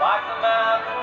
like the man